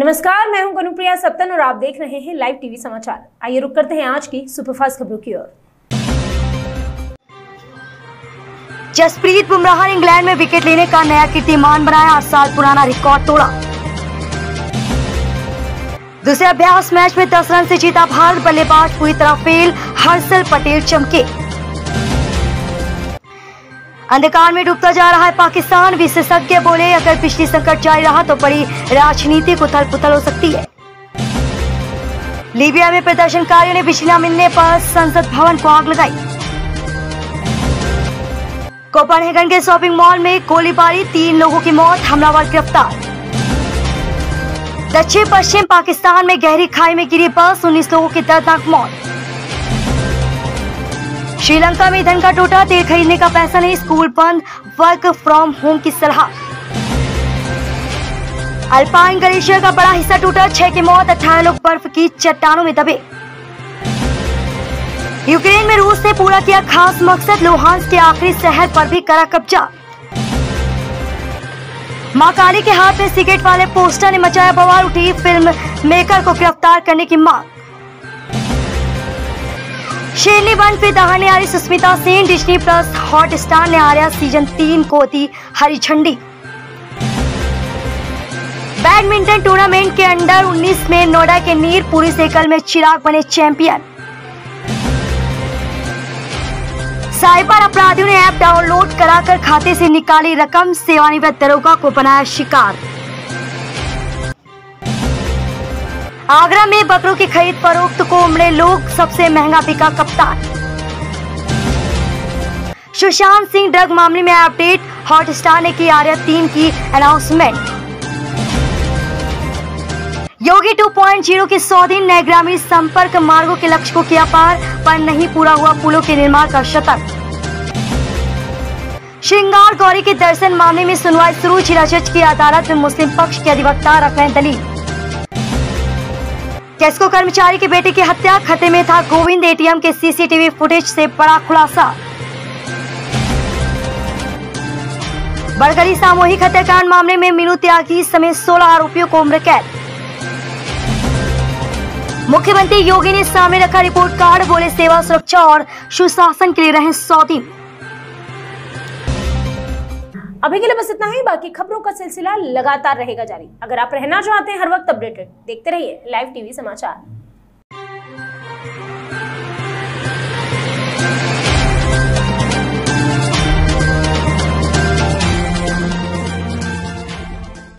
नमस्कार, मैं हूँ कनुप्रिया सप्तन और आप देख रहे हैं लाइव टीवी समाचार। आइए रुक करते हैं आज की सुपरफास्ट खबरों की ओर। जसप्रीत बुमराह ने इंग्लैंड में विकेट लेने का नया कीर्तिमान बनाया, आठ साल पुराना रिकॉर्ड तोड़ा। दूसरे अभ्यास मैच में 10 रन से जीता भारत, बल्लेबाज पूरी तरह फेल हर्षल पटेल चमके। अंधकार में डूबता जा रहा है पाकिस्तान। विशेषज्ञ बोले, अगर पिछली संकट जारी रहा तो बड़ी राजनीति को उथल पुथल हो सकती है। लीबिया में प्रदर्शनकारियों ने बिजली मिलने पर संसद भवन को आग लगाई। कोपरहेगन के शॉपिंग मॉल में गोलीबारी, तीन लोगों की मौत, हमलावर गिरफ़्तार। दक्षिण पश्चिम पाकिस्तान में गहरी खाई में गिरी बस, उन्नीस लोगों की दर्दनाक मौत। श्रीलंका में धन का टोटा, तेल खरीदने का पैसा नहीं, स्कूल बंद वर्क फ्रॉम होम की सलाह। अल्पाइन ग्लेशियर का बड़ा हिस्सा टूटा, छह की मौत अठारह लोग बर्फ़ की चट्टानों में दबे। यूक्रेन में रूस ने पूरा किया खास मकसद, लोहांस के आखिरी शहर पर भी करा कब्जा। माँ काली के हाथ में सिगरेट वाले पोस्टर ने मचाया बवाल, उठी फ़िल्म मेकर को गिरफ़्तार करने की मांग। शेरनी वन फिर दहाड़ने आ रही Sushmita Sen, Disney plus, Hotstar ने रहा सीज़न तीन को दी हरी झंडी। बैडमिंटन टूर्नामेंट के अंडर 19 में नोएडा के नीरपुरी सेकल में चिराग बने चैंपियन। साइबर अपराधियों ने ऐप डाउनलोड कराकर खाते से निकाली रकम, सेवानिवृत्त दरोगा को बनाया शिकार। आगरा में बकरों की खरीद फरोख्त को उमड़े लोग सबसे महँगा बिका कप्तान। सुशांत सिंह ड्रग मामले में अपडेट हॉट स्टार ने की आर्या तीन की अनाउंसमेंट। योगी 2.0 के सौ दिन नए ग्रामीण संपर्क मार्गों के लक्ष्य को किया पार, पर नहीं पूरा हुआ पुलों के निर्माण का शतक। श्रृंगार गौरी के दर्शन मामले में सुनवाई शुरू जिला जज की अदालत में मुस्लिम पक्ष के अधिवक्ता रख दलील। कैस्को कर्मचारी के बेटे की हत्या खतरे में था गोविंद एटीएम के सीसीटीवी फुटेज से बड़ा खुलासा। बड़गली सामूहिक हत्याकांड मामले में मीनू त्यागी समेत 16 आरोपियों को उम्र कैद। मुख्यमंत्री योगी ने सामने रखा रिपोर्ट कार्ड, बोले सेवा सुरक्षा और सुशासन के लिए रहे सौ दिन। अभी के लिए बस इतना ही। बाकी खबरों का सिलसिला लगातार रहेगा जारी। अगर आप रहना चाहते हैं हर वक्त अपडेटेड, देखते रहिए लाइव टीवी समाचार।